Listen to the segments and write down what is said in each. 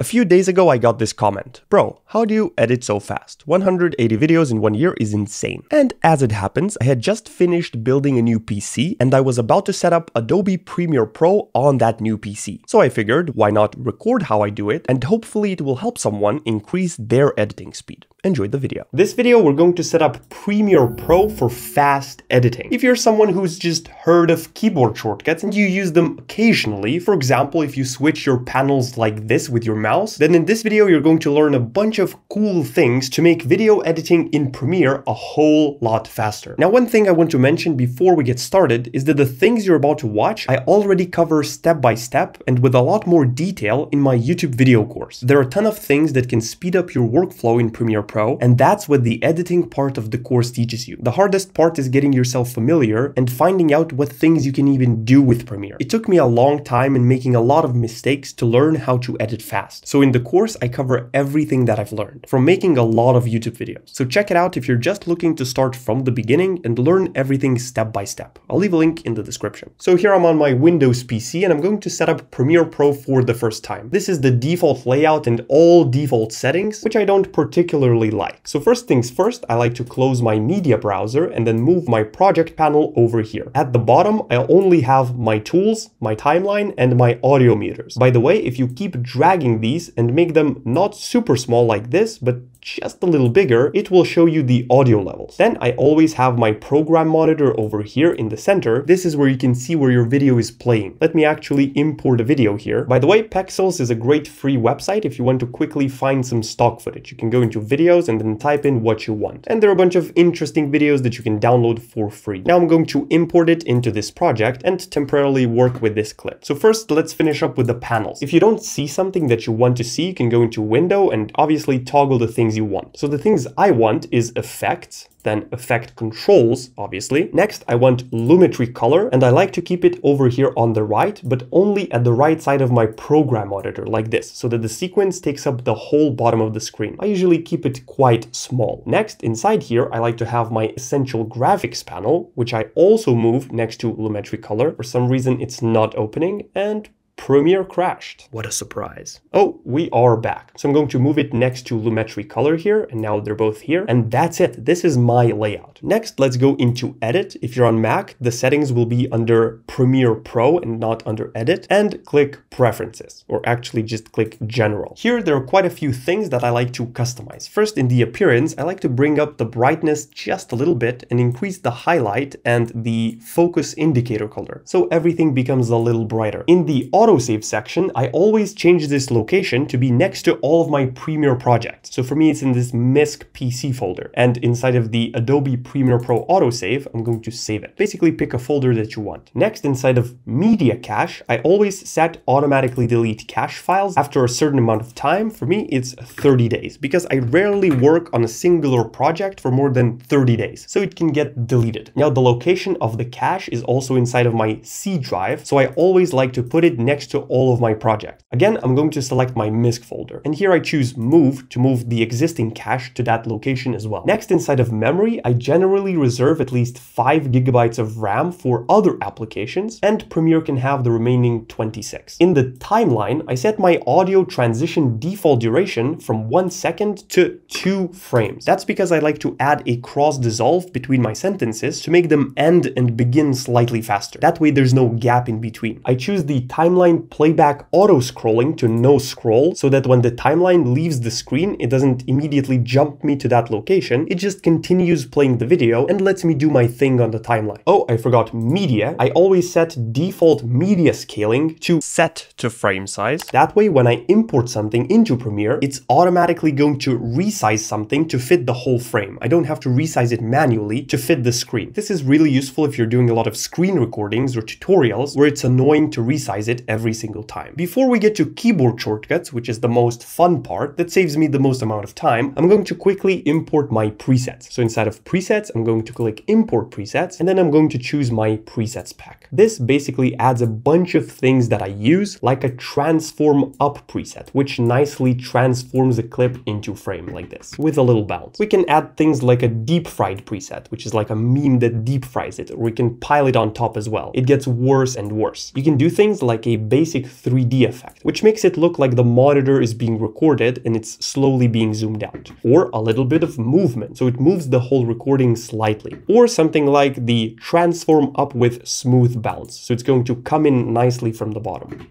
A few days ago I got this comment, bro, how do you edit so fast? 180 videos in one year is insane. And as it happens, I had just finished building a new PC and I was about to set up Adobe Premiere Pro on that new PC. So I figured, why not record how I do it and hopefully it will help someone increase their editing speed enjoy the video. This video we're going to set up Premiere Pro for fast editing. If you're someone who's just heard of keyboard shortcuts and you use them occasionally, for example if you switch your panels like this with your mouse, then in this video you're going to learn a bunch of cool things to make video editing in Premiere a whole lot faster. Now one thing I want to mention before we get started is that the things you're about to watch I already cover step by step and with a lot more detail in my YouTube video course. There are a ton of things that can speed up your workflow in Premiere Pro, and that's what the editing part of the course teaches you. The hardest part is getting yourself familiar and finding out what things you can even do with Premiere. It took me a long time and making a lot of mistakes to learn how to edit fast. So in the course, I cover everything that I've learned from making a lot of YouTube videos. So check it out if you're just looking to start from the beginning and learn everything step by step. I'll leave a link in the description. So here I'm on my Windows PC and I'm going to set up Premiere Pro for the first time. This is the default layout and all default settings, which I don't particularly like. So first things first, I like to close my media browser and then move my project panel over here. At the bottom, I only have my tools, my timeline, and my audio meters. By the way, if you keep dragging these and make them not super small like this, but just a little bigger, it will show you the audio levels. Then I always have my program monitor over here in the center. This is where you can see where your video is playing. Let me actually import a video here. By the way, Pexels is a great free website if you want to quickly find some stock footage. You can go into videos and then type in what you want. And there are a bunch of interesting videos that you can download for free. Now I'm going to import it into this project and temporarily work with this clip. So first, let's finish up with the panels. If you don't see something that you want to see, you can go into window and obviously toggle the things things you want. So the things I want is effects, then effect controls, obviously. Next, I want Lumetri color, and I like to keep it over here on the right, but only at the right side of my program monitor, like this, so that the sequence takes up the whole bottom of the screen. I usually keep it quite small. Next, inside here, I like to have my essential graphics panel, which I also move next to Lumetri color. For some reason, it's not opening, and Premiere crashed. What a surprise. Oh, we are back. So I'm going to move it next to Lumetri color here, and now they're both here. And that's it. This is my layout. Next, let's go into edit. If you're on Mac, the settings will be under Premiere Pro and not under edit, and click preferences, or actually just click general. Here, there are quite a few things that I like to customize. First, in the appearance, I like to bring up the brightness just a little bit and increase the highlight and the focus indicator color. So everything becomes a little brighter. In the auto autosave section, I always change this location to be next to all of my Premiere projects. So for me, it's in this MISC PC folder. And inside of the Adobe Premiere Pro autosave, I'm going to save it. Basically pick a folder that you want. Next, inside of media cache, I always set automatically delete cache files after a certain amount of time. For me, it's 30 days because I rarely work on a singular project for more than 30 days. So it can get deleted. Now, the location of the cache is also inside of my C drive. So I always like to put it next to all of my projects. Again, I'm going to select my MISC folder. And here I choose move to move the existing cache to that location as well. Next, inside of memory, I generally reserve at least 5 gigabytes of RAM for other applications, and Premiere can have the remaining 26. In the timeline, I set my audio transition default duration from 1 second to 2 frames. That's because I like to add a cross dissolve between my sentences to make them end and begin slightly faster. That way there's no gap in between. I choose the timeline timeline playback auto scrolling to no scroll so that when the timeline leaves the screen, it doesn't immediately jump me to that location. It just continues playing the video and lets me do my thing on the timeline. Oh, I forgot media. I always set default media scaling to set to frame size. That way, when I import something into Premiere, it's automatically going to resize something to fit the whole frame. I don't have to resize it manually to fit the screen. This is really useful if you're doing a lot of screen recordings or tutorials where it's annoying to resize it every single time. Before we get to keyboard shortcuts, which is the most fun part that saves me the most amount of time, I'm going to quickly import my presets. So inside of presets, I'm going to click import presets, and then I'm going to choose my presets pack. This basically adds a bunch of things that I use, like a transform up preset, which nicely transforms a clip into frame like this, with a little bounce. We can add things like a deep fried preset, which is like a meme that deep fries it, or we can pile it on top as well. It gets worse and worse. You can do things like a basic 3D effect, which makes it look like the monitor is being recorded and it's slowly being zoomed out. Or a little bit of movement, so it moves the whole recording slightly. Or something like the transform up with smooth bounce, so it's going to come in nicely from the bottom.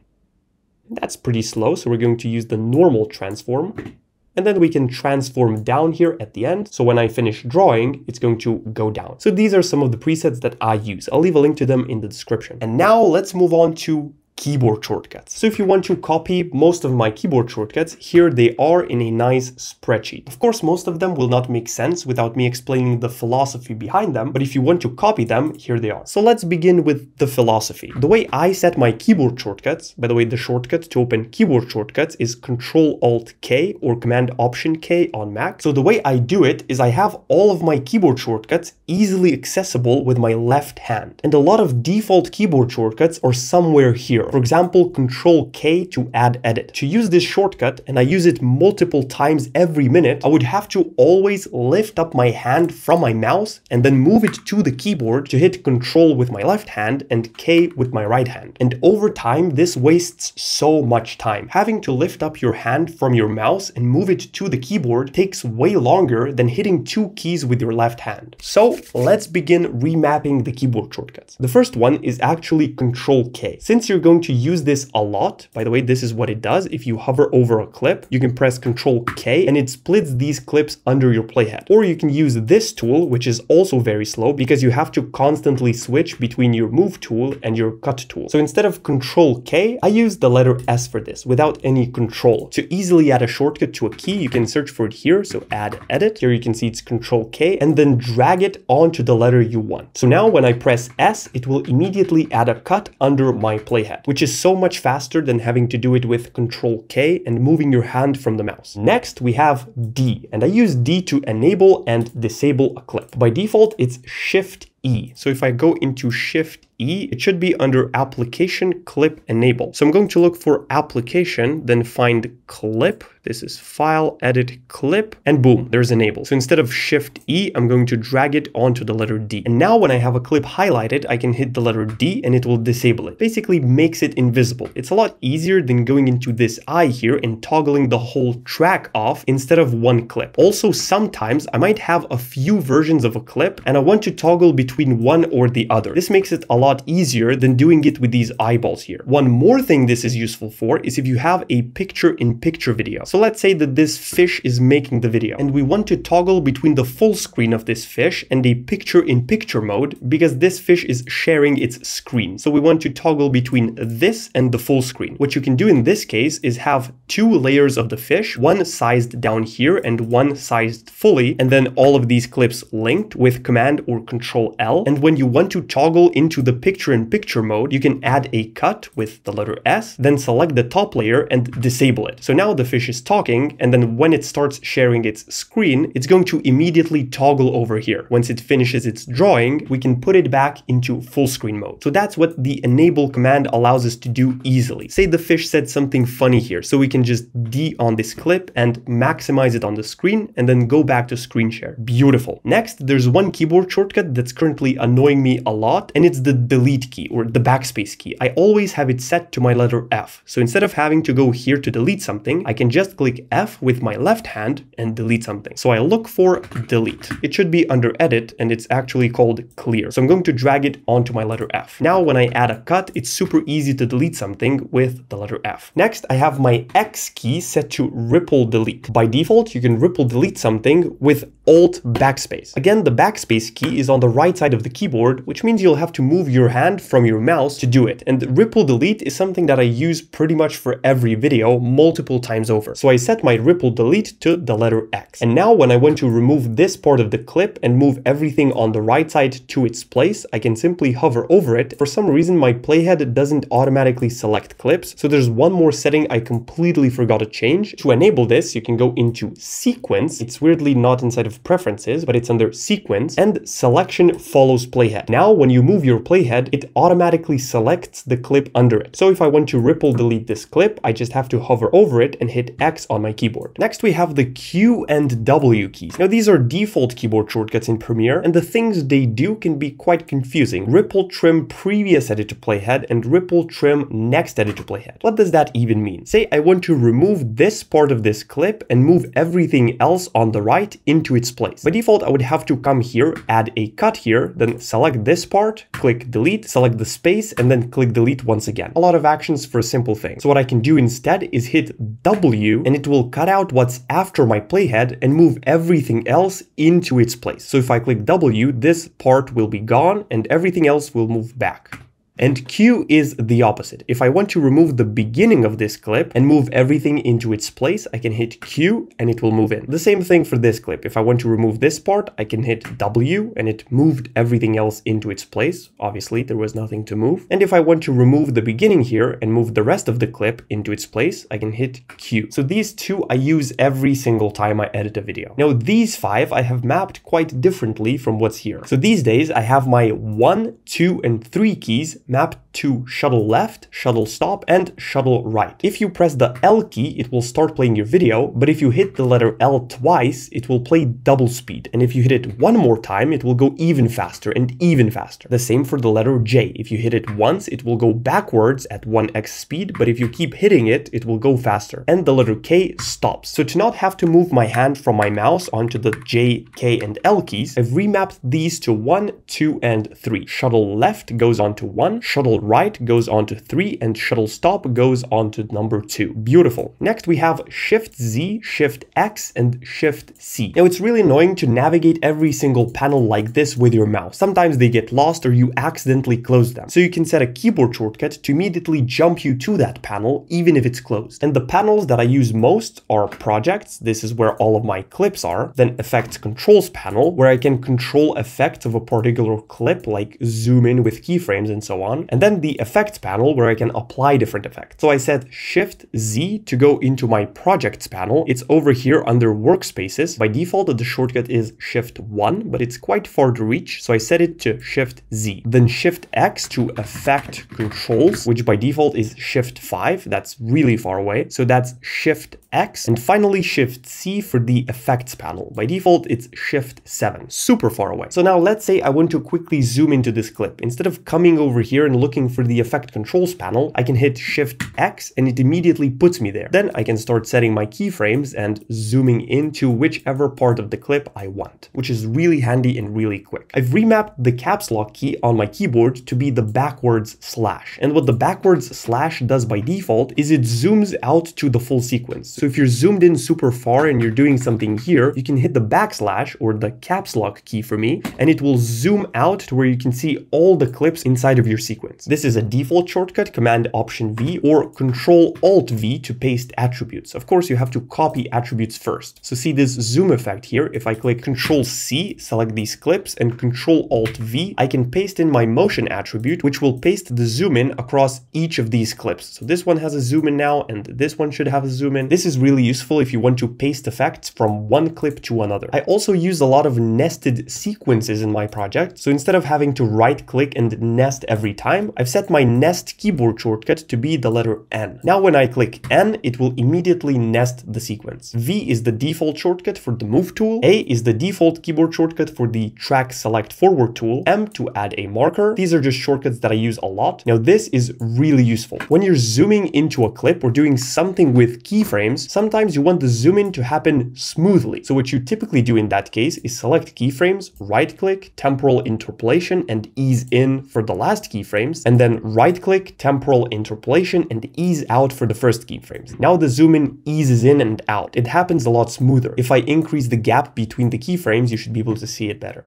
That's pretty slow, so we're going to use the normal transform. And then we can transform down here at the end. So when I finish drawing, it's going to go down. So these are some of the presets that I use. I'll leave a link to them in the description. And now let's move on to keyboard shortcuts. So if you want to copy most of my keyboard shortcuts, here they are in a nice spreadsheet. Of course, most of them will not make sense without me explaining the philosophy behind them, but if you want to copy them, here they are. So let's begin with the philosophy. The way I set my keyboard shortcuts, by the way, the shortcut to open keyboard shortcuts is Control Alt K or Command Option K on Mac. So the way I do it is I have all of my keyboard shortcuts easily accessible with my left hand. And a lot of default keyboard shortcuts are somewhere here. For example, Control K to add edit. To use this shortcut, and I use it multiple times every minute, I would have to always lift up my hand from my mouse and then move it to the keyboard to hit Control with my left hand and K with my right hand. And over time, this wastes so much time. Having to lift up your hand from your mouse and move it to the keyboard takes way longer than hitting two keys with your left hand. So let's begin remapping the keyboard shortcuts. The first one is actually Control K. Since you're going going to use this a lot. By the way, this is what it does. If you hover over a clip, you can press Control K and it splits these clips under your playhead. Or you can use this tool, which is also very slow because you have to constantly switch between your move tool and your cut tool. So instead of Control K, I use the letter S for this without any control. To easily add a shortcut to a key, you can search for it here. So add edit. Here you can see it's Control K and then drag it onto the letter you want. So now when I press S, it will immediately add a cut under my playhead which is so much faster than having to do it with Control K and moving your hand from the mouse. Next, we have D, and I use D to enable and disable a clip. By default, it's Shift E. So if I go into Shift E, it should be under Application Clip Enable. So I'm going to look for Application, then find Clip. This is File, Edit, Clip, and boom, there's Enable. So instead of Shift E, I'm going to drag it onto the letter D. And now when I have a clip highlighted, I can hit the letter D and it will disable it. Basically makes it invisible. It's a lot easier than going into this eye here and toggling the whole track off instead of one clip. Also, sometimes I might have a few versions of a clip and I want to toggle between one or the other. This makes it a lot lot easier than doing it with these eyeballs here. One more thing this is useful for is if you have a picture-in-picture -picture video. So let's say that this fish is making the video and we want to toggle between the full screen of this fish and a picture-in-picture -picture mode because this fish is sharing its screen. So we want to toggle between this and the full screen. What you can do in this case is have two layers of the fish, one sized down here and one sized fully, and then all of these clips linked with Command or Control L. And when you want to toggle into the picture-in-picture mode, you can add a cut with the letter S, then select the top layer and disable it. So now the fish is talking, and then when it starts sharing its screen, it's going to immediately toggle over here. Once it finishes its drawing, we can put it back into full screen mode. So that's what the enable command allows us to do easily. Say the fish said something funny here, so we can just D on this clip and maximize it on the screen and then go back to screen share. Beautiful. Next, there's one keyboard shortcut that's currently annoying me a lot, and it's the delete key or the backspace key. I always have it set to my letter F. So instead of having to go here to delete something, I can just click F with my left hand and delete something. So I look for delete. It should be under edit and it's actually called clear. So I'm going to drag it onto my letter F. Now when I add a cut, it's super easy to delete something with the letter F. Next, I have my X key set to ripple delete. By default, you can ripple delete something with Alt backspace. Again, the backspace key is on the right side of the keyboard, which means you'll have to move your your hand from your mouse to do it. And ripple delete is something that I use pretty much for every video multiple times over. So I set my ripple delete to the letter X. And now when I want to remove this part of the clip and move everything on the right side to its place, I can simply hover over it. For some reason, my playhead doesn't automatically select clips. So there's one more setting I completely forgot to change. To enable this, you can go into sequence. It's weirdly not inside of preferences, but it's under sequence and selection follows playhead. Now, when you move your playhead playhead, it automatically selects the clip under it. So if I want to ripple delete this clip, I just have to hover over it and hit X on my keyboard. Next, we have the Q and W keys. Now, these are default keyboard shortcuts in Premiere, and the things they do can be quite confusing. Ripple trim previous edit to playhead and ripple trim next edit to playhead. What does that even mean? Say I want to remove this part of this clip and move everything else on the right into its place. By default, I would have to come here, add a cut here, then select this part, click delete, select the space, and then click delete once again. A lot of actions for a simple thing. So what I can do instead is hit W and it will cut out what's after my playhead and move everything else into its place. So if I click W, this part will be gone and everything else will move back. And Q is the opposite. If I want to remove the beginning of this clip and move everything into its place, I can hit Q and it will move in. The same thing for this clip. If I want to remove this part, I can hit W and it moved everything else into its place. Obviously, there was nothing to move. And if I want to remove the beginning here and move the rest of the clip into its place, I can hit Q. So these two I use every single time I edit a video. Now, these five I have mapped quite differently from what's here. So these days I have my one, two, and three keys mapped to shuttle left, shuttle stop, and shuttle right. If you press the L key, it will start playing your video, but if you hit the letter L twice, it will play double speed. And if you hit it one more time, it will go even faster and even faster. The same for the letter J. If you hit it once, it will go backwards at 1x speed, but if you keep hitting it, it will go faster. And the letter K stops. So to not have to move my hand from my mouse onto the J, K, and L keys, I've remapped these to 1, 2, and 3. Shuttle left goes on to 1, shuttle right goes on to 3 and shuttle stop goes on to number 2. Beautiful. Next we have Shift Z, Shift X and Shift C. Now it's really annoying to navigate every single panel like this with your mouse. Sometimes they get lost or you accidentally close them. So you can set a keyboard shortcut to immediately jump you to that panel even if it's closed. And the panels that I use most are projects. This is where all of my clips are. Then effects controls panel where I can control effects of a particular clip like zoom in with keyframes and so on. And then the effects panel where I can apply different effects. So I set Shift Z to go into my projects panel. It's over here under workspaces. By default, the shortcut is Shift 1, but it's quite far to reach. So I set it to Shift Z. Then Shift X to effect controls, which by default is Shift 5. That's really far away. So that's Shift X. And finally Shift C for the effects panel. By default, it's Shift 7, super far away. So now let's say I want to quickly zoom into this clip. Instead of coming over here and looking looking for the effect controls panel, I can hit Shift X and it immediately puts me there. Then I can start setting my keyframes and zooming into whichever part of the clip I want, which is really handy and really quick. I've remapped the caps lock key on my keyboard to be the backwards slash. And what the backwards slash does by default is it zooms out to the full sequence. So if you're zoomed in super far and you're doing something here, you can hit the backslash or the caps lock key for me, and it will zoom out to where you can see all the clips inside of your sequence. This is a default shortcut, Command Option V or Control Alt V to paste attributes. Of course, you have to copy attributes first. So see this zoom effect here. If I click Control C, select these clips and Control Alt V, I can paste in my motion attribute, which will paste the zoom in across each of these clips. So this one has a zoom in now, and this one should have a zoom in. This is really useful if you want to paste effects from one clip to another. I also use a lot of nested sequences in my project. So instead of having to right click and nest every time, I've set my nest keyboard shortcut to be the letter N. Now when I click N, it will immediately nest the sequence. V is the default shortcut for the move tool. A is the default keyboard shortcut for the track select forward tool. M to add a marker. These are just shortcuts that I use a lot. Now this is really useful. When you're zooming into a clip or doing something with keyframes, sometimes you want the zoom in to happen smoothly. So what you typically do in that case is select keyframes, right click, temporal interpolation, and ease in for the last keyframes, and then right click, temporal interpolation, and ease out for the first keyframes. Now the zoom in eases in and out. It happens a lot smoother. If I increase the gap between the keyframes, you should be able to see it better.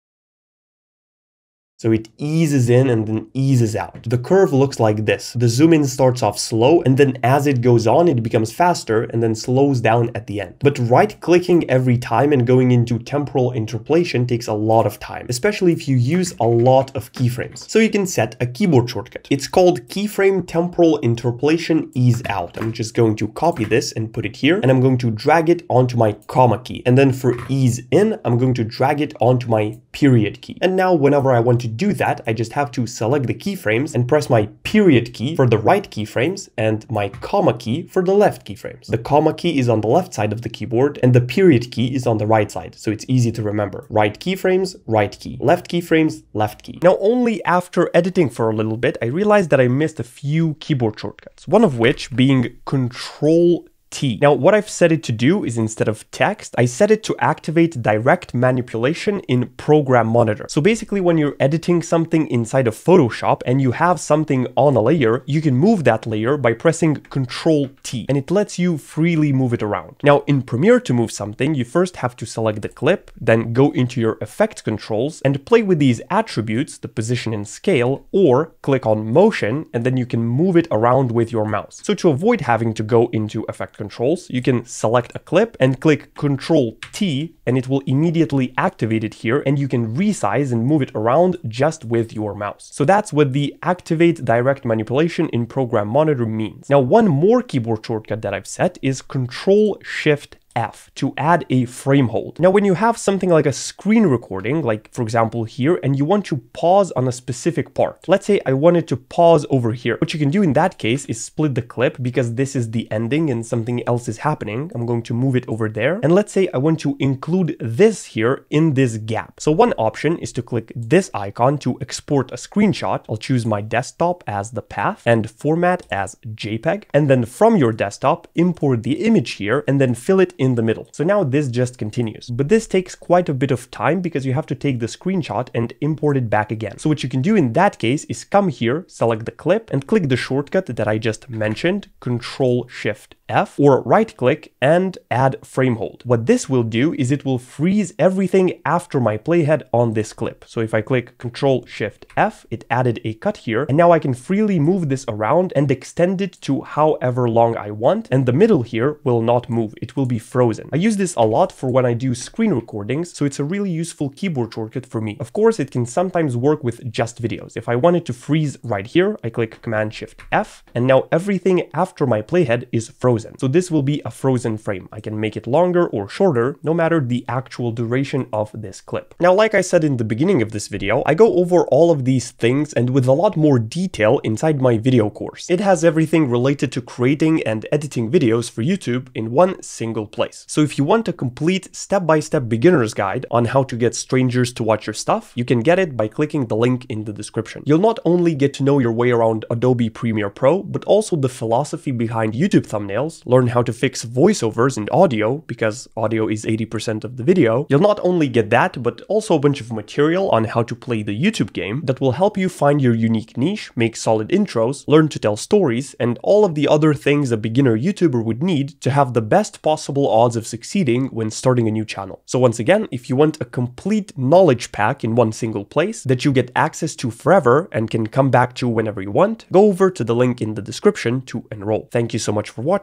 So it eases in and then eases out. The curve looks like this. The zoom in starts off slow and then as it goes on, it becomes faster and then slows down at the end. But right clicking every time and going into temporal interpolation takes a lot of time, especially if you use a lot of keyframes. So you can set a keyboard shortcut. It's called keyframe temporal interpolation ease out. I'm just going to copy this and put it here and I'm going to drag it onto my comma key. And then for ease in, I'm going to drag it onto my period key. And now whenever I want to do that, I just have to select the keyframes and press my period key for the right keyframes and my comma key for the left keyframes. The comma key is on the left side of the keyboard and the period key is on the right side, so it's easy to remember. Right keyframes, right key. Left keyframes, left key. Now, only after editing for a little bit, I realized that I missed a few keyboard shortcuts, one of which being Control T. Now, what I've set it to do is instead of text, I set it to activate direct manipulation in Program Monitor. So basically, when you're editing something inside of Photoshop and you have something on a layer, you can move that layer by pressing Control T, and it lets you freely move it around. Now, in Premiere to move something, you first have to select the clip, then go into your effect controls and play with these attributes, the position and scale, or click on motion, and then you can move it around with your mouse. So to avoid having to go into effect controls, you can select a clip and click Control T and it will immediately activate it here and you can resize and move it around just with your mouse. So that's what the activate direct manipulation in program monitor means. Now one more keyboard shortcut that I've set is Control Shift F to add a frame hold. Now, when you have something like a screen recording, like for example here, and you want to pause on a specific part, let's say I wanted to pause over here. What you can do in that case is split the clip because this is the ending and something else is happening. I'm going to move it over there. And let's say I want to include this here in this gap. So one option is to click this icon to export a screenshot. I'll choose my desktop as the path and format as JPEG. And then from your desktop, import the image here and then fill it in the middle. So now this just continues, but this takes quite a bit of time because you have to take the screenshot and import it back again. So what you can do in that case is come here, select the clip and click the shortcut that I just mentioned, Control Shift F or right click and add frame hold. What this will do is it will freeze everything after my playhead on this clip. So if I click Control Shift F, it added a cut here and now I can freely move this around and extend it to however long I want and the middle here will not move. It will be frozen. I use this a lot for when I do screen recordings, so it's a really useful keyboard shortcut for me. Of course, it can sometimes work with just videos. If I wanted to freeze right here, I click Command Shift F and now everything after my playhead is frozen frozen. So this will be a frozen frame. I can make it longer or shorter, no matter the actual duration of this clip. Now, like I said in the beginning of this video, I go over all of these things and with a lot more detail inside my video course. It has everything related to creating and editing videos for YouTube in one single place. So if you want a complete step-by-step -step beginner's guide on how to get strangers to watch your stuff, you can get it by clicking the link in the description. You'll not only get to know your way around Adobe Premiere Pro, but also the philosophy behind YouTube thumbnails learn how to fix voiceovers and audio, because audio is 80% of the video, you'll not only get that, but also a bunch of material on how to play the YouTube game that will help you find your unique niche, make solid intros, learn to tell stories, and all of the other things a beginner YouTuber would need to have the best possible odds of succeeding when starting a new channel. So once again, if you want a complete knowledge pack in one single place that you get access to forever and can come back to whenever you want, go over to the link in the description to enroll. Thank you so much for